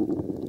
Ooh.